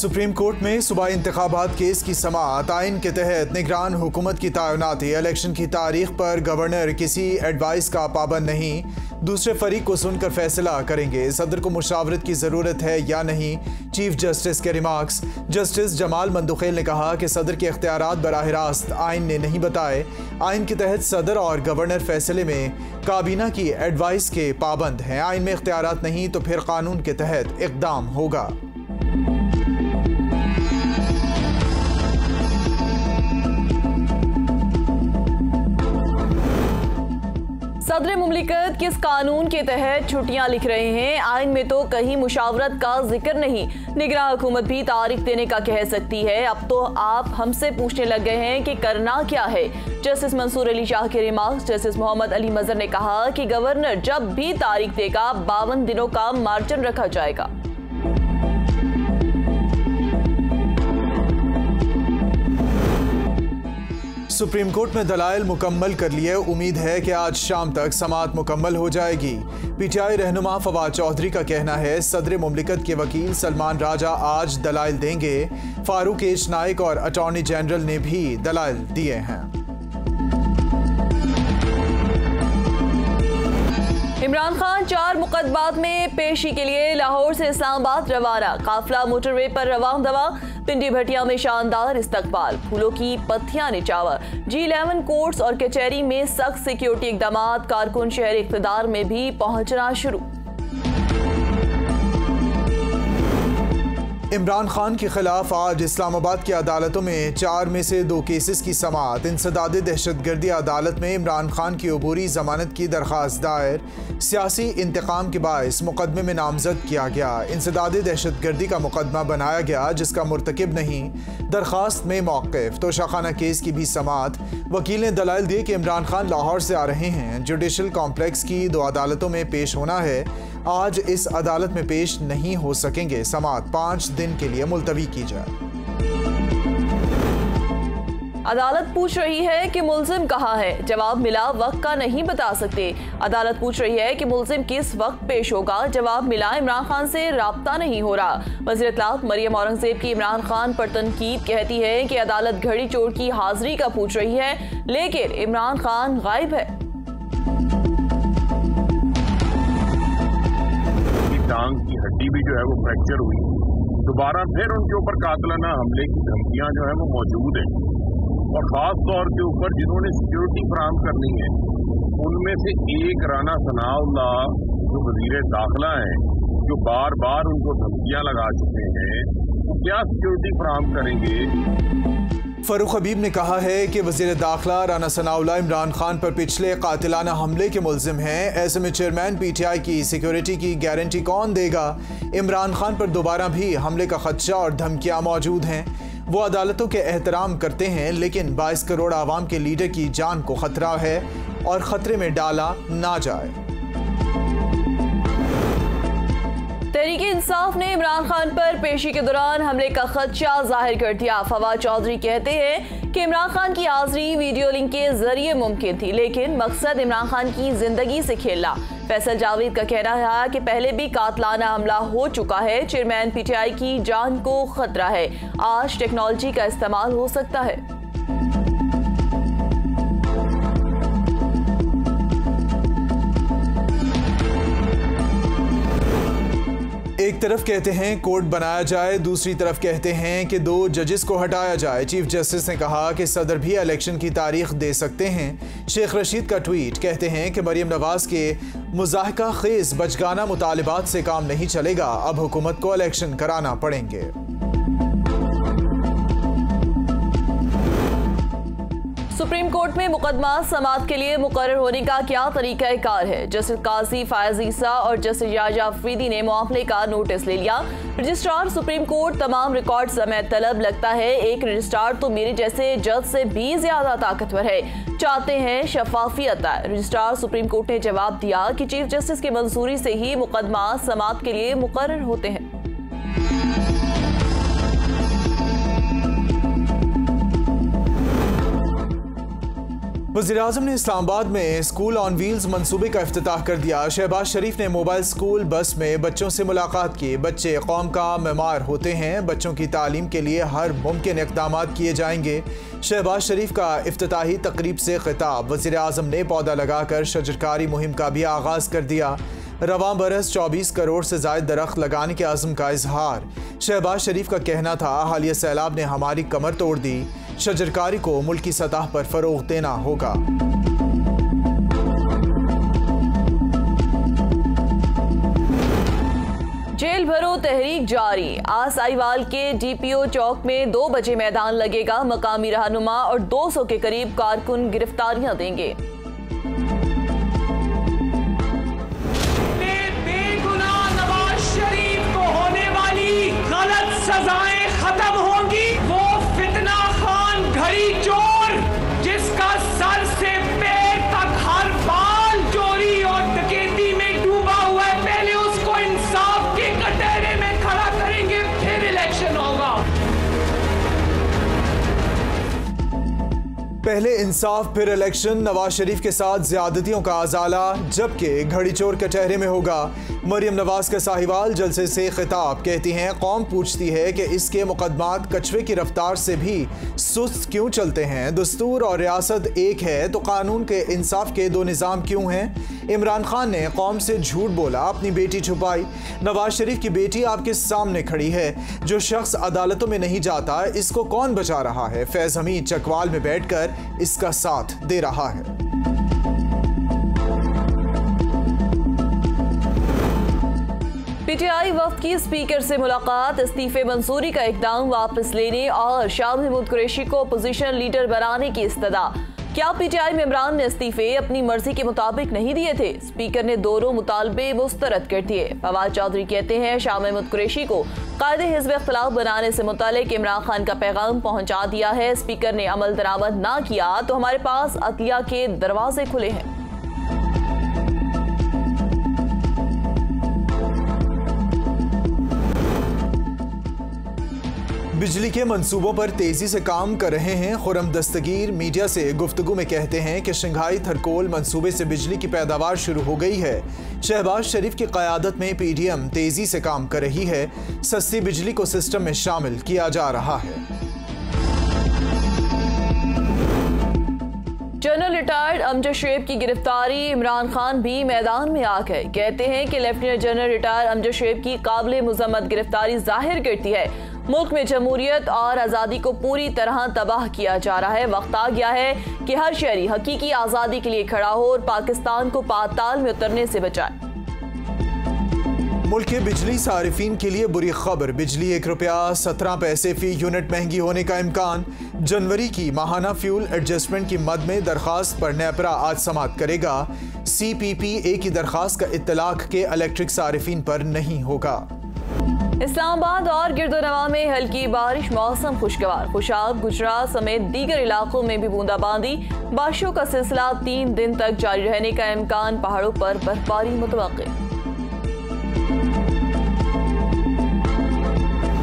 Supreme court में सुबह इंतबात केस की समात आइन के तहत निगरान हुकूमत की तैनाती, इलेक्शन की तारीख पर गवर्नर किसी एडवाइस का पाबंद नहीं। दूसरे फरीक को सुनकर फैसला करेंगे। सदर को मुशावरत की ज़रूरत है या नहीं? चीफ जस्टिस के रिमार्क्स। जस्टिस जमाल मंदुखेल ने कहा कि सदर के अख्तियार बरह रास्त आइन ने नहीं बताए। आइन के तहत सदर और गवर्नर फैसले में काबीना की एडवाइस के पाबंद हैं। आइन में इख्तियार नहीं तो फिर कानून के तहत इकदाम होगा। सदर मुमलिकत किस कानून के तहत छुट्टियाँ लिख रहे हैं? आइन में तो कहीं मुशावरत का ज़िक्र नहीं। निगरा हुकूमत भी तारीख देने का कह सकती है। अब तो आप हमसे पूछने लग गए हैं कि करना क्या है। जस्टिस मंसूर अली शाह के रिमार्क जस्टिस मोहम्मद अली मजर ने कहा कि गवर्नर जब भी तारीख देगा, बावन दिनों का मार्जिन रखा जाएगा। सुप्रीम कोर्ट में दलाइल मुकम्मल कर लिए। उम्मीद है कि आज शाम तक समात मुकम्मल हो जाएगी। पीटीआई रहनुमा फवाद चौधरी का कहना है, सदर मुमलिकत के वकील सलमान राजा आज दलाइल देंगे। फारूक एच नाइक और अटॉर्नी जनरल ने भी दलाइल दिए हैं। इमरान खान चार मुकदमात में पेशी के लिए लाहौर से इस्लामाबाद रवाना। काफिला मोटरवे पर रवा दवा पिंडी भटिया में शानदार इस्तकबाल। फूलों की पत्तियाँ निचावर। जी इलेवन कोर्ट्स और कचहरी में सख्त सिक्योरिटी इकदाम कारकुन शहर इकतदार में भी पहुँचना शुरू। इमरान खान के खिलाफ आज इस्लामाबाद की अदालतों में चार में से दो केसेस की समात। इंसदाद दहशत गर्दी अदालत में इमरान खान की अबूरी जमानत की दरख्वास्त दायर। सियासी इंतकाम के बायस मुकदमे में नामजद किया गया। इंसदाद दहशत गर्दी का मुकदमा बनाया गया, जिसका मरतकब नहीं। दरख्वास्त में मौक़ तोशाखाना केस की भी समात। वकील ने दलाल दिए कि इमरान खान लाहौर से आ रहे हैं। जुडिशल कॉम्प्लेक्स की दो अदालतों में पेश होना है। आज इस अदालत में पेश नहीं हो सकेंगे समात पाँच दिन के लिए मुलतवी की जाए अदालत पूछ रही है कि मुलजिम कहाँ है? जवाब मिला, वक्त का नहीं बता सकते। अदालत पूछ रही है कि मुलजिम किस वक्त पेश होगा? जवाब मिला, इमरान खान से रबता नहीं हो रहा। वजी इतलाफ मरियम औरंगज़ेब की इमरान खान पर तनकीद कहती है कि अदालत घड़ी चोर की हाजिरी का पूछ रही है, लेकिन इमरान खान गायब है। टांग की हड्डी भी जो है वो फ्रैक्चर हुई। दोबारा फिर उनके ऊपर कातलाना हमले की धमकियाँ जो है वो मौजूद हैं। और ख़ास तौर के ऊपर जिन्होंने सिक्योरिटी फ्राहम करनी है, उनमें से एक राना सनाउल्ला, जो वज़ीर दाखिला हैं, जो बार बार उनको धमकियाँ लगा चुके हैं, वो क्या सिक्योरिटी फ्राहम करेंगे? फरूख हबीब ने कहा है कि वज़ीर दाखिला राना सनाउल्ला इमरान खान पर पिछले कातिलाना हमले के मुलजिम हैं। ऐसे में चेयरमैन पीटीआई की सिक्योरिटी की गारंटी कौन देगा? इमरान खान पर दोबारा भी हमले का खदशा और धमकियाँ मौजूद हैं। वो अदालतों के एहतराम करते हैं, लेकिन बाईस करोड़ आवाम के लीडर की जान को खतरा है और ख़तरे में डाला ना जाए। तहरीक इंसाफ ने इमरान खान पर पेशी के दौरान हमले का खदशा ज़ाहिर कर दिया। फवाद चौधरी कहते हैं कि इमरान खान की हाजिरी वीडियो लिंक के ज़रिए मुमकिन थी, लेकिन मकसद इमरान खान की ज़िंदगी से खेलना। फैसल जावेद का कहना है कि पहले भी कातलाना हमला हो चुका है। चेयरमैन पीटीआई की जान को खतरा है। आज टेक्नोलॉजी का इस्तेमाल हो सकता है। तरफ़ कहते हैं, कोर्ट बनाया जाए, दूसरी तरफ़ कहते हैं कि दो जजेस को हटाया जाए। चीफ जस्टिस ने कहा कि सदर भी इलेक्शन की तारीख दे सकते हैं। शेख रशीद का ट्वीट, कहते हैं कि मरीम नवाज़ के मुजाहका खेज बचगाना मुतालबात से काम नहीं चलेगा। अब हुकूमत को इलेक्शन कराना पड़ेंगे। सुप्रीम कोर्ट में मुकदमा समात के लिए मुकर होने का क्या तरीका कार है? जस्टिस काजी फायज ईसा और जस्टिस याजा अफरीदी ने मामले का नोटिस ले लिया। रजिस्ट्रार सुप्रीम कोर्ट तमाम रिकॉर्ड समय तलब लगता है, एक रजिस्ट्रार तो मेरे जैसे जज से भी ज़्यादा ताकतवर है। चाहते हैं शफाफियत रजिस्ट्रार सुप्रीम कोर्ट ने जवाब दिया कि चीफ जस्टिस की मंजूरी से ही मुकदमा समाप्त के लिए मुकर होते हैं। वजी अजम ने इस्लामाबाद में स्कूल ऑन व्हील्स मनसूबे का अफ्ताह कर दिया। शहबाज शरीफ ने मोबाइल स्कूल बस में बच्चों से मुलाकात की। बच्चे कौम का मेमार होते हैं। बच्चों की तालीम के लिए हर मुमकिन इकदाम किए जाएँगे। शहबाज शरीफ का अफ्ताही तकरीब से खिताब। वजी अजम ने पौधा लगाकर शजरकारी मुहिम का भी आगाज़ कर दिया। रवा बरस 24 करोड़ से जायद दरख्त लगाने के आज़म का इजहार। शहबाज शरीफ का कहना था, हालिया सैलाब ने हमारी कमर तोड़ दी। शजरकारी को मुल्की सतह पर फरोग देना होगा। जेल भरो तहरीक जारी। आसाईवाल के डीपीओ चौक में दो बजे मैदान लगेगा। मकामी रहनुमा और 200 के करीब कारकुन गिरफ्तारियाँ देंगे। He joined. पहले इंसाफ, फिर इलेक्शन। नवाज़ शरीफ के साथ ज्यादतियों का अजाला जबकि घड़ी चोर कचहरे में होगा। मरियम नवाज़ का साहिवाल जलसे से खिताब। कहती हैं, कौम पूछती है कि इसके मुकदमात कछुए की रफ्तार से भी सुस्त क्यों चलते हैं? दस्तूर और रियासत एक है तो कानून के इंसाफ के दो निज़ाम क्यों हैं? इमरान खान ने कौम से झूठ बोला, अपनी बेटी छुपाई। नवाज़ शरीफ की बेटी आपके सामने खड़ी है। जो शख्स अदालतों में नहीं जाता, इसको कौन बचा रहा है? फैज हमीद चकवाल में बैठकर इसका साथ दे रहा है। पीटीआई वफ की स्पीकर से मुलाकात। इस्तीफे मंसूरी का इकदाम वापस लेने और शाह महमूद कुरैशी को अपोजिशन लीडर बनाने की इस्तदा। क्या पीटीआई मेम्बरान ने इस्तीफे अपनी मर्ज़ी के मुताबिक नहीं दिए थे? स्पीकर ने दोनों मुतालबे मुस्तरद कर दिए। फवाद चौधरी कहते हैं शाह महमूद कुरेशी को कायदे हिजब इख्तलाफ बनाने से मुतल इमरान खान का पैगाम पहुँचा दिया है। स्पीकर ने अमल दरामद ना किया तो हमारे पास अतलिया के दरवाजे खुले हैं। बिजली के मंसूबों पर तेज़ी से काम कर रहे हैं खुरम दस्तगीर मीडिया से गुफ्तगु में कहते हैं कि शंघाई थरकोल मंसूबे से बिजली की पैदावार शुरू हो गई है। शहबाज शरीफ की क्यादत में पीडीएम तेज़ी से काम कर रही है। सस्ती बिजली को सिस्टम में शामिल किया जा रहा है। जनरल रिटायर्ड अमजद शेब की गिरफ्तारी इमरान खान भी मैदान में आ गए। कहते हैं कि lieutenant general retired Amjad Shoaib की काबिल मुजम्मत गिरफ्तारी ज़ाहिर करती है। मुल्क में जमहूरियत और आज़ादी को पूरी तरह तबाह किया जा रहा है। वक्त आ गया है कि हर शहरी हकीकी आज़ादी के लिए खड़ा हो और पाकिस्तान को पाताल में उतरने से बचाए। मुल्क के बिजली सार्फिन के लिए बुरी खबर। बिजली एक रुपया, सत्रह पैसे फ़ी यूनिट महँगी होने का इम्कान। जनवरी की माहाना फ्यूल एडजस्टमेंट की मद में दरखास्त पर नेपरा आज समाप्त करेगा। सी पी पी ए की दरखास्त का इतलाक के इलेक्ट्रिक सारिफिन पर नहीं होगा। इस्लामाबाद और गिरदोनवा में हल्की बारिश, मौसम खुशगवार। खुशाब गुजरात समेत दीगर इलाकों में भी बूंदाबांदी। बारिशों का सिलसिला तीन दिन तक जारी रहने का इम्कान पहाड़ों पर बर्फबारी मुतव